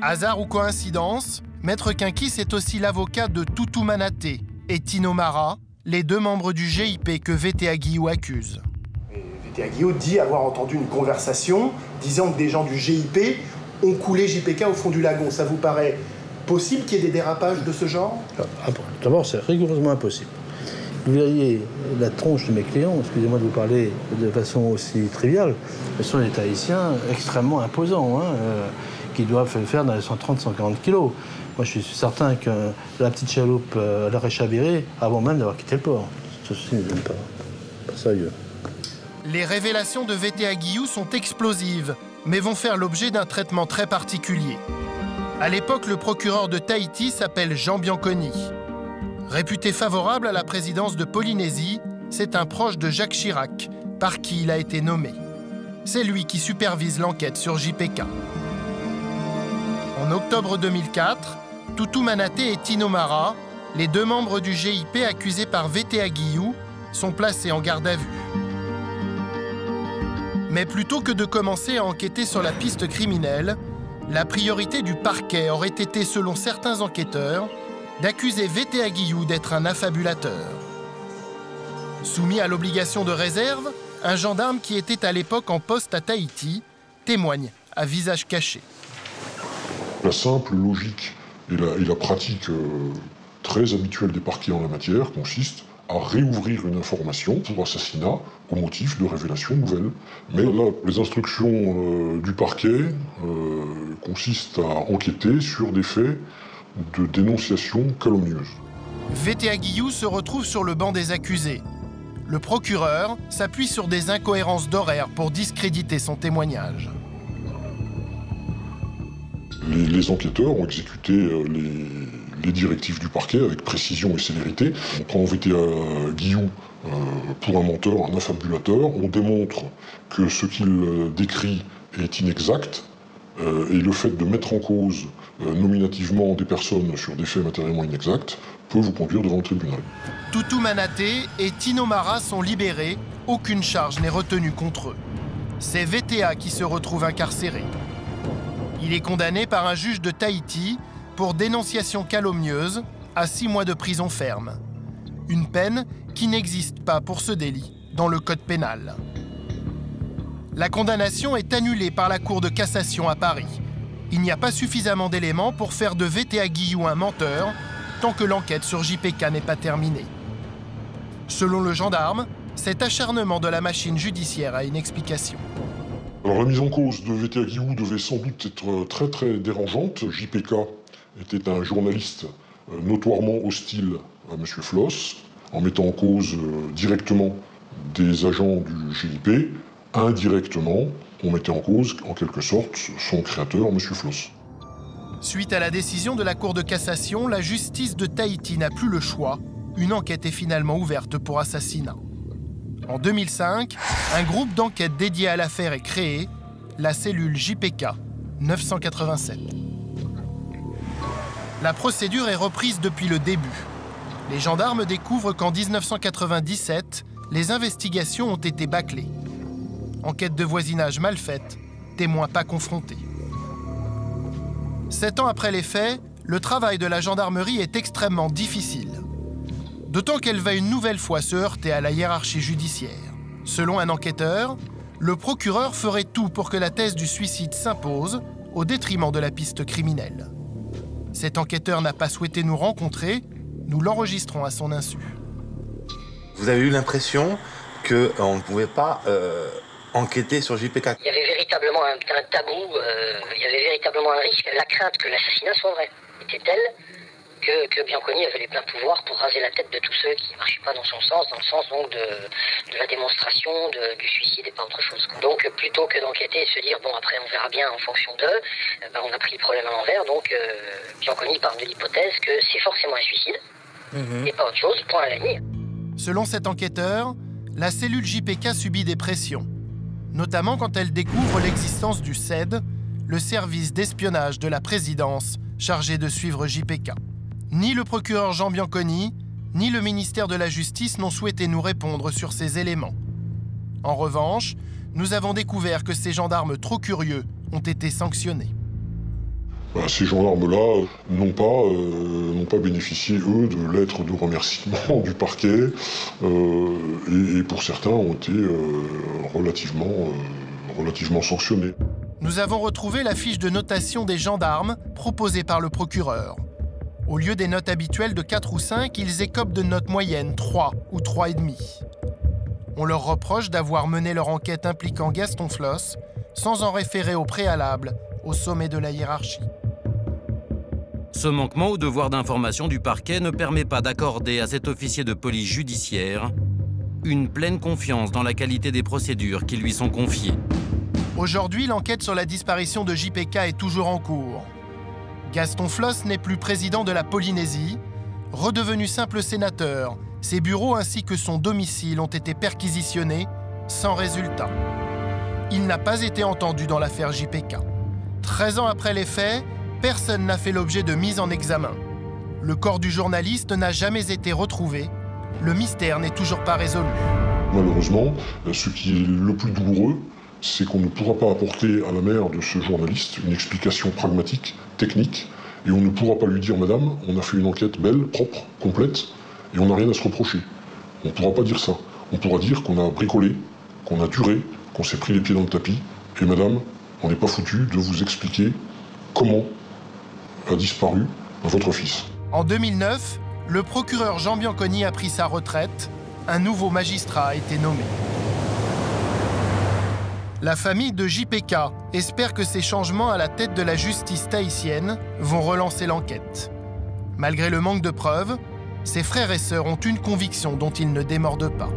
Hasard ou coïncidence, Maître Quinquis est aussi l'avocat de Toutou Manaté et Tino Mara, les deux membres du GIP que VTA Guillou accuse. VTA Guillou dit avoir entendu une conversation disant que des gens du GIP ont coulé JPK au fond du lagon. Ça vous paraît possible qu'il y ait des dérapages de ce genre? Ah, D'abord, c'est rigoureusement impossible. Vous voyez la tronche de mes clients, excusez-moi de vous parler de façon aussi triviale, ce sont des Tahitiens extrêmement imposants. Hein, euh, qui doivent faire dans les 130-140 kilos. Moi, je suis certain que la petite chaloupe euh, l'aurait chaviré avant même d'avoir quitté le port. Ceci n'est pas, pas sérieux. Les révélations de VTA Guillou sont explosives, mais vont faire l'objet d'un traitement très particulier. À l'époque, le procureur de Tahiti s'appelle Jean Bianconi. Réputé favorable à la présidence de Polynésie, c'est un proche de Jacques Chirac, par qui il a été nommé. C'est lui qui supervise l'enquête sur JPK. En octobre 2004, Toutou Manaté et Tino Mara, les deux membres du GIP accusés par VTA Guillou, sont placés en garde à vue. Mais plutôt que de commencer à enquêter sur la piste criminelle, la priorité du parquet aurait été, selon certains enquêteurs, d'accuser VTA Guillou d'être un affabulateur. Soumis à l'obligation de réserve, un gendarme qui était à l'époque en poste à Tahiti témoigne à visage caché. La simple logique et la, pratique euh, très habituelle des parquets en la matière consiste à réouvrir une information pour assassinat au motif de révélation nouvelle. Mais là, les instructions euh, du parquet euh, consistent à enquêter sur des faits de dénonciation calomnieuse. VTA Guillou se retrouve sur le banc des accusés. Le procureur s'appuie sur des incohérences d'horaire pour discréditer son témoignage. Les, enquêteurs ont exécuté euh, les, directives du parquet avec précision et célérité. On prend VTA Guillou euh, pour un menteur, un affabulateur. On démontre que ce qu'il euh, décrit est inexact. et le fait de mettre en cause nominativement des personnes sur des faits matériellement inexacts peut vous conduire devant le tribunal. Toutou Manaté et Tino Mara sont libérés. Aucune charge n'est retenue contre eux. C'est VTA qui se retrouve incarcéré. Il est condamné par un juge de Tahiti pour dénonciation calomnieuse à six mois de prison ferme. Une peine qui n'existe pas pour ce délit dans le code pénal. La condamnation est annulée par la Cour de cassation à Paris. Il n'y a pas suffisamment d'éléments pour faire de VTA Guillou un menteur tant que l'enquête sur JPK n'est pas terminée. Selon le gendarme, cet acharnement de la machine judiciaire a une explication. La mise en cause de VTA Guillou devait sans doute être euh, très très dérangeante. JPK était un journaliste euh, notoirement hostile à M. Floss, en mettant en cause euh, directement des agents du GIP. Indirectement, on mettait en cause, en quelque sorte, son créateur, M. Floss. Suite à la décision de la Cour de cassation, la justice de Tahiti n'a plus le choix. Une enquête est finalement ouverte pour assassinat. En 2005, un groupe d'enquête dédié à l'affaire est créé, la cellule JPK 987. La procédure est reprise depuis le début. Les gendarmes découvrent qu'en 1997, les investigations ont été bâclées. Enquête de voisinage mal faite, témoins pas confrontés. Sept ans après les faits, le travail de la gendarmerie est extrêmement difficile d'autant qu'elle va une nouvelle fois se heurter à la hiérarchie judiciaire. Selon un enquêteur, le procureur ferait tout pour que la thèse du suicide s'impose au détriment de la piste criminelle. Cet enquêteur n'a pas souhaité nous rencontrer, nous l'enregistrons à son insu. Vous avez eu l'impression qu'on ne pouvait pas euh, enquêter sur JPK Il y avait véritablement un, tabou, euh, il y avait véritablement un risque. La crainte que l'assassinat soit vrai était telle que, que Bianconi avait les pleins pouvoirs pour raser la tête de tous ceux qui ne marchaient pas dans son sens, dans le sens donc de, de la démonstration de, du suicide et pas autre chose. Donc plutôt que d'enquêter et de se dire bon après on verra bien en fonction d'eux, eh ben, on a pris le problème à l'envers. Donc euh, Bianconi parle de l'hypothèse que c'est forcément un suicide et pas autre chose, point à la ligne. Selon cet enquêteur, la cellule JPK subit des pressions, notamment quand elle découvre l'existence du CED, le service d'espionnage de la présidence chargé de suivre JPK. Ni le procureur Jean Bianconi, ni le ministère de la Justice n'ont souhaité nous répondre sur ces éléments. En revanche, nous avons découvert que ces gendarmes trop curieux ont été sanctionnés. Bah, ces gendarmes-là n'ont pas, euh, n'ont pas bénéficié, eux, de lettres de remerciement du parquet, euh, et, pour certains ont été euh, relativement, euh, relativement sanctionnés. Nous avons retrouvé la fiche de notation des gendarmes proposée par le procureur. Au lieu des notes habituelles de 4 ou 5, ils écopent de notes moyennes 3 ou 3,5. On leur reproche d'avoir mené leur enquête impliquant Gaston Floss sans en référer au préalable au sommet de la hiérarchie. Ce manquement au devoir d'information du parquet ne permet pas d'accorder à cet officier de police judiciaire une pleine confiance dans la qualité des procédures qui lui sont confiées. Aujourd'hui, l'enquête sur la disparition de JPK est toujours en cours. Gaston Floss n'est plus président de la Polynésie. Redevenu simple sénateur, ses bureaux ainsi que son domicile ont été perquisitionnés sans résultat. Il n'a pas été entendu dans l'affaire JPK. 13 ans après les faits, personne n'a fait l'objet de mise en examen. Le corps du journaliste n'a jamais été retrouvé. Le mystère n'est toujours pas résolu. Malheureusement, ce qui est le plus douloureux, c'est qu'on ne pourra pas apporter à la mère de ce journaliste une explication pragmatique, technique, et on ne pourra pas lui dire, Madame, on a fait une enquête belle, propre, complète, et on n'a rien à se reprocher. On ne pourra pas dire ça. On pourra dire qu'on a bricolé, qu'on a duré, qu'on s'est pris les pieds dans le tapis, et Madame, on n'est pas foutu de vous expliquer comment a disparu votre fils. En 2009, le procureur Jean Bianconi a pris sa retraite. Un nouveau magistrat a été nommé. La famille de JPK espère que ces changements à la tête de la justice tahitienne vont relancer l'enquête. Malgré le manque de preuves, ses frères et sœurs ont une conviction dont ils ne démordent pas.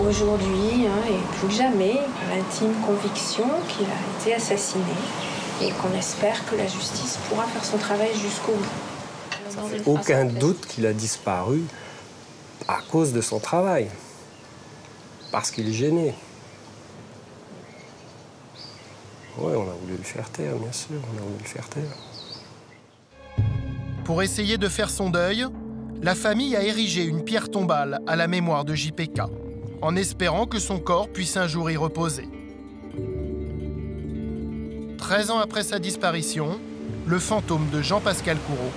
Aujourd'hui, hein, et plus que jamais, l'intime conviction qu'il a été assassiné et qu'on espère que la justice pourra faire son travail jusqu'au bout. Ça fait aucun doute qu'il a disparu à cause de son travail, parce qu'il est gêné. Oui, on a voulu le faire taire, bien sûr, on a voulu le faire taire. Pour essayer de faire son deuil, la famille a érigé une pierre tombale à la mémoire de JPK, en espérant que son corps puisse un jour y reposer. 13 ans après sa disparition, le fantôme de Jean-Pascal Courreau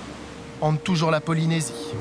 hante toujours la Polynésie.